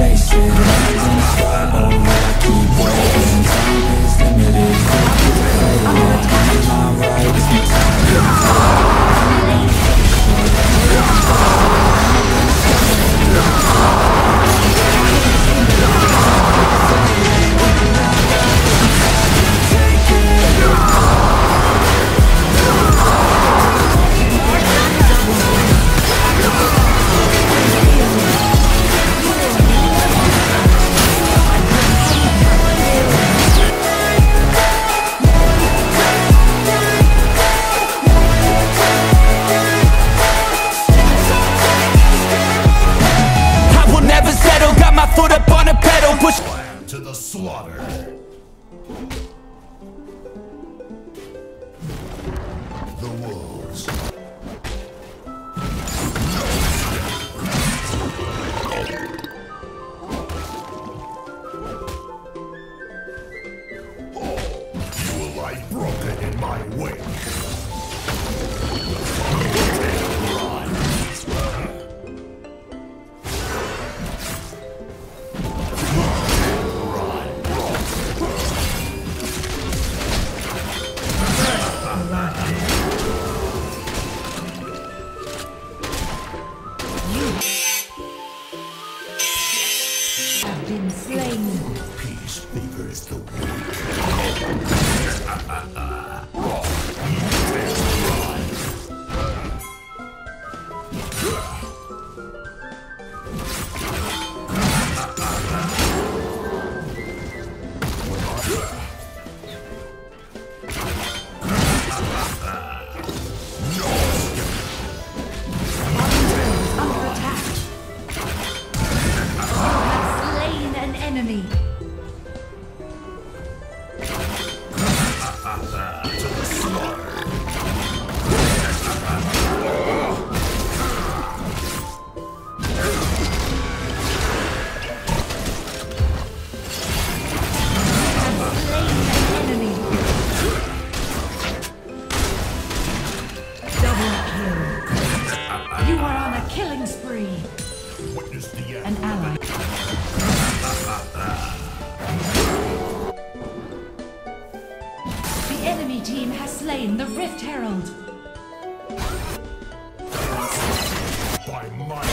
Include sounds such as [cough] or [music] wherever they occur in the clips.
chasing, rising sky. you. spree. Witness the end. An ally. the enemy team has slain the Rift Herald. By my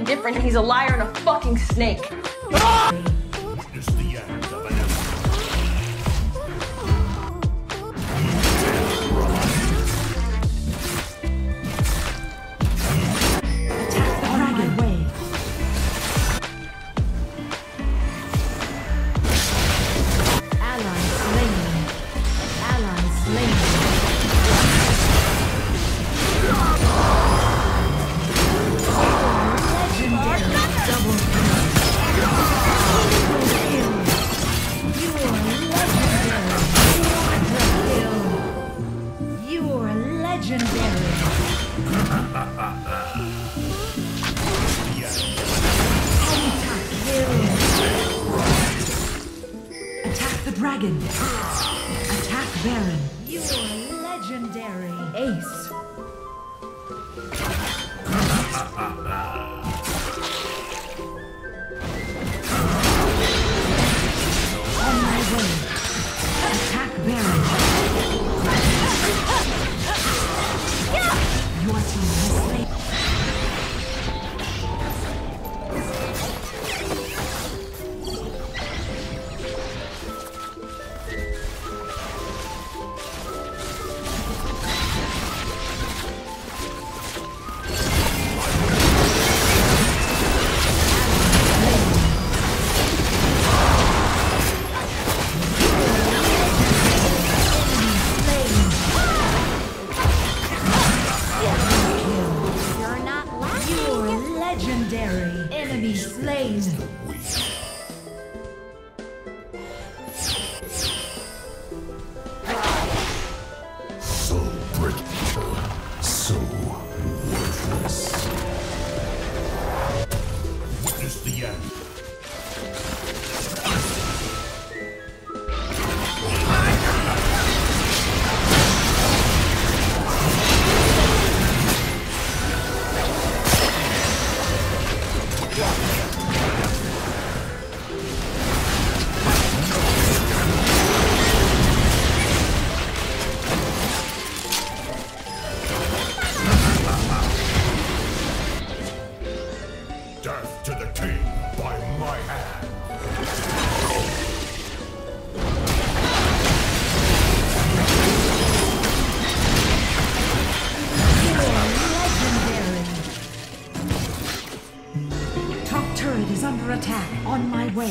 fucking different. He's a liar and a fucking snake. [laughs] Ah! dragon. Attack Baron. You are legendary. Ace. [laughs] Legendary. Enemy slain. attack on my way.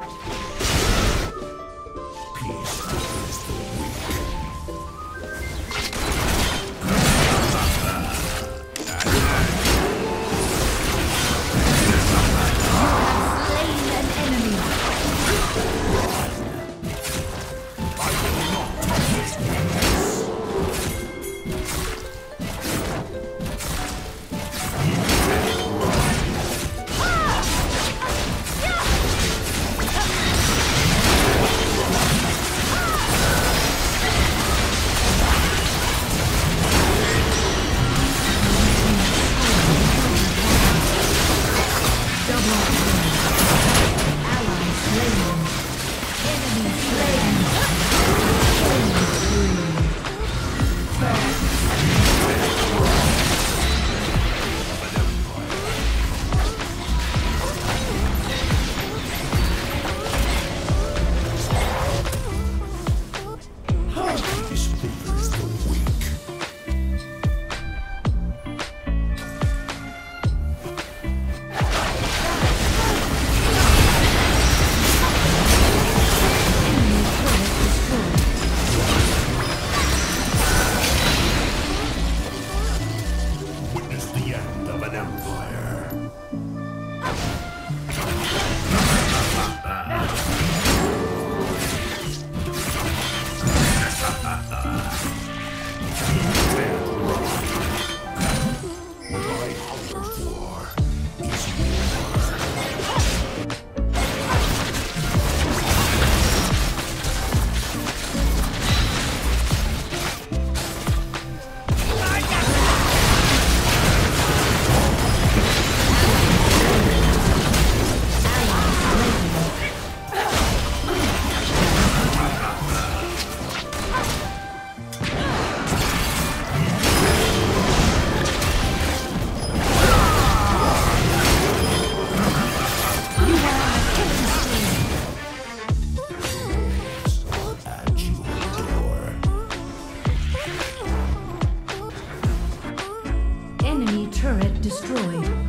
Destroyed.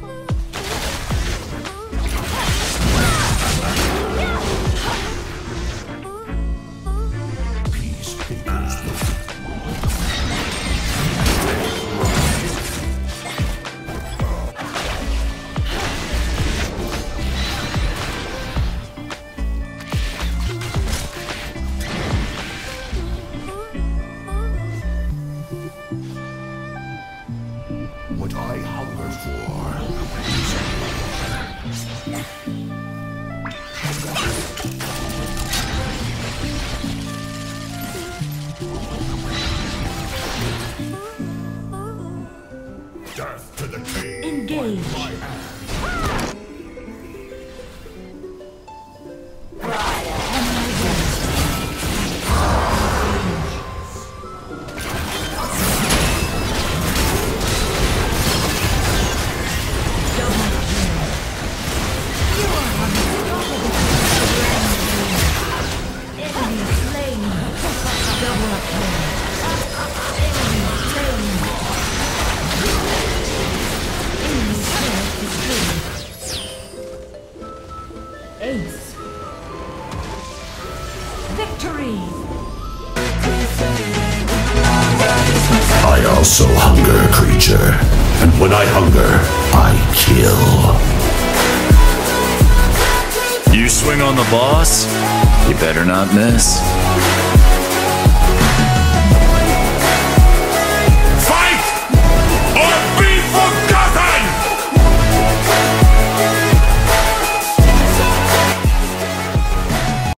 Victory! I also hunger, creature. And when I hunger, I kill. You swing on the boss, you better not miss.